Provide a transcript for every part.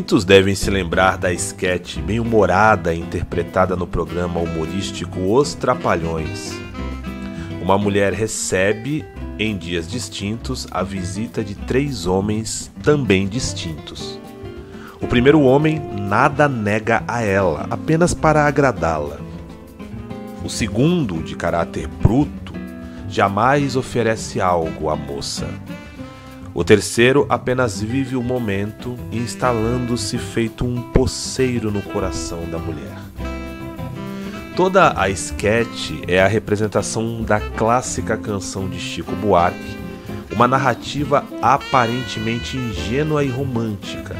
Muitos devem se lembrar da esquete bem-humorada interpretada no programa humorístico Os Trapalhões. Uma mulher recebe, em dias distintos, a visita de três homens também distintos. O primeiro homem nada nega a ela, apenas para agradá-la. O segundo, de caráter bruto, jamais oferece algo à moça. O terceiro apenas vive o momento, instalando-se feito um poceiro no coração da mulher. Toda a esquete é a representação da clássica canção de Chico Buarque, uma narrativa aparentemente ingênua e romântica.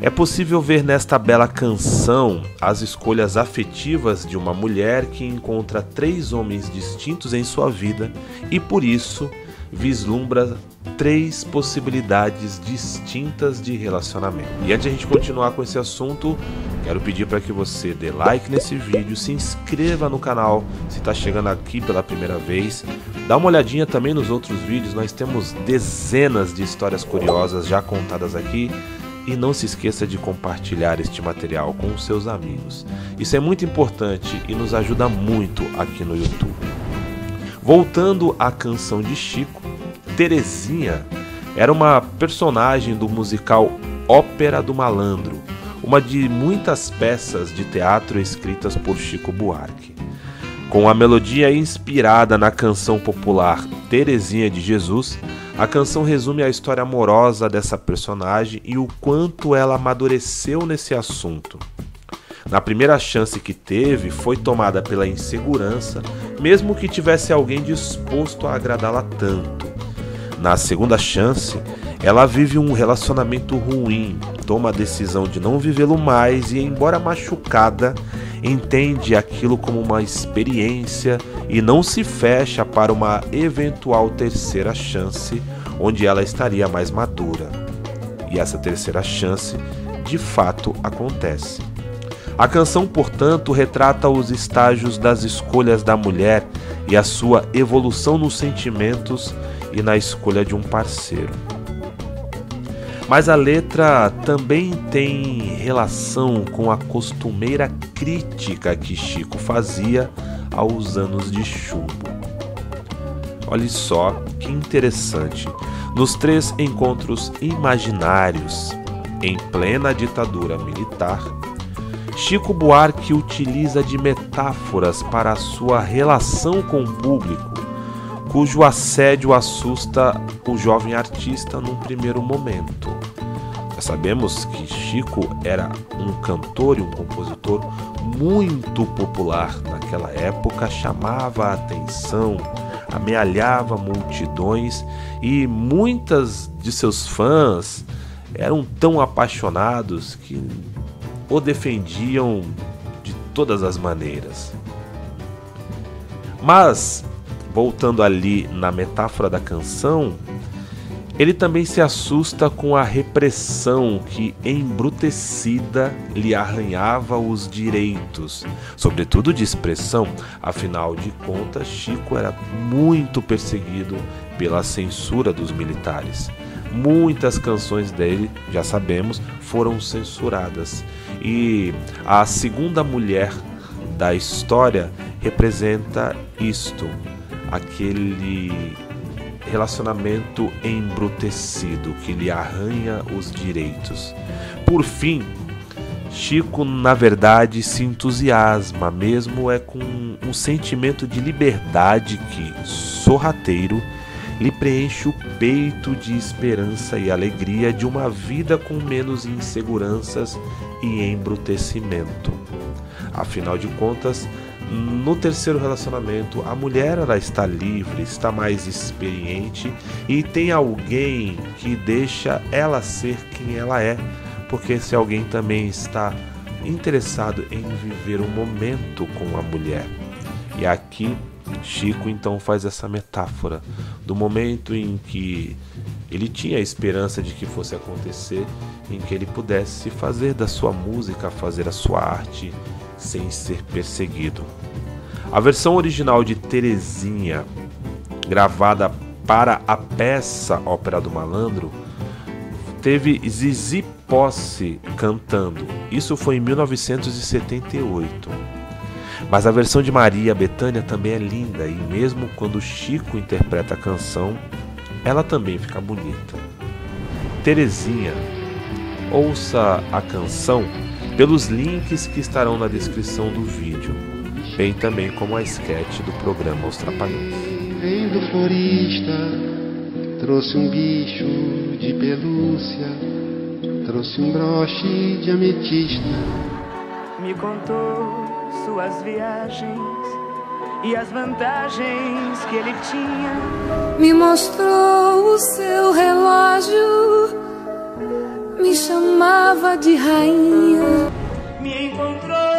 É possível ver nesta bela canção as escolhas afetivas de uma mulher que encontra três homens distintos em sua vida e por isso vislumbra três possibilidades distintas de relacionamento. E antes de a gente continuar com esse assunto, quero pedir para que você dê like nesse vídeo, se inscreva no canal se está chegando aqui pela primeira vez, dá uma olhadinha também nos outros vídeos, nós temos dezenas de histórias curiosas já contadas aqui. E não se esqueça de compartilhar este material com os seus amigos. Isso é muito importante e nos ajuda muito aqui no YouTube. Voltando à canção de Chico, Terezinha era uma personagem do musical Ópera do Malandro, uma de muitas peças de teatro escritas por Chico Buarque. Com a melodia inspirada na canção popular Terezinha de Jesus, a canção resume a história amorosa dessa personagem e o quanto ela amadureceu nesse assunto. Na primeira chance que teve, foi tomada pela insegurança, mesmo que tivesse alguém disposto a agradá-la tanto. Na segunda chance, ela vive um relacionamento ruim, toma a decisão de não vivê-lo mais e, embora machucada, entende aquilo como uma experiência e não se fecha para uma eventual terceira chance, onde ela estaria mais madura. E essa terceira chance de fato acontece. A canção, portanto, retrata os estágios das escolhas da mulher e a sua evolução nos sentimentos e na escolha de um parceiro. Mas a letra também tem relação com a costumeira crítica que Chico fazia aos anos de chumbo. Olhe só que interessante. Nos três encontros imaginários, em plena ditadura militar, Chico Buarque utiliza de metáforas para a sua relação com o público, cujo assédio assusta o jovem artista num primeiro momento. Nós sabemos que Chico era um cantor e um compositor muito popular naquela época, chamava a atenção, amealhava multidões e muitas de seus fãs eram tão apaixonados que o defendiam de todas as maneiras. Mas, voltando ali na metáfora da canção, ele também se assusta com a repressão que, embrutecida, lhe arranhava os direitos, sobretudo de expressão. Afinal de contas, Chico era muito perseguido pela censura dos militares. Muitas canções dele, já sabemos, foram censuradas. E a segunda mulher da história representa isto, aquele relacionamento embrutecido que lhe arranha os direitos. Por fim, Chico, na verdade, se entusiasma, mesmo é com um sentimento de liberdade que, sorrateiro, lhe preenche o peito de esperança e alegria de uma vida com menos inseguranças e embrutecimento. Afinal de contas, no terceiro relacionamento, a mulher ela está livre, está mais experiente e tem alguém que deixa ela ser quem ela é, porque esse alguém também está interessado em viver um momento com a mulher. E aqui Chico então faz essa metáfora do momento em que ele tinha a esperança de que fosse acontecer, em que ele pudesse fazer da sua música, fazer a sua arte sem ser perseguido. A versão original de Terezinha, gravada para a peça Ópera do Malandro, teve Zizi Posse cantando. Isso foi em 1978. Mas a versão de Maria Bethânia também é linda e mesmo quando Chico interpreta a canção, ela também fica bonita. Terezinha, ouça a canção pelos links que estarão na descrição do vídeo, bem também como a sketch do programa Os Trapalhões. Vem do florista, trouxe um bicho de pelúcia, trouxe um broche de ametista. Me contou suas viagens e as vantagens que ele tinha. Me mostrou o seu relógio, me chamava de rainha. Me encontrou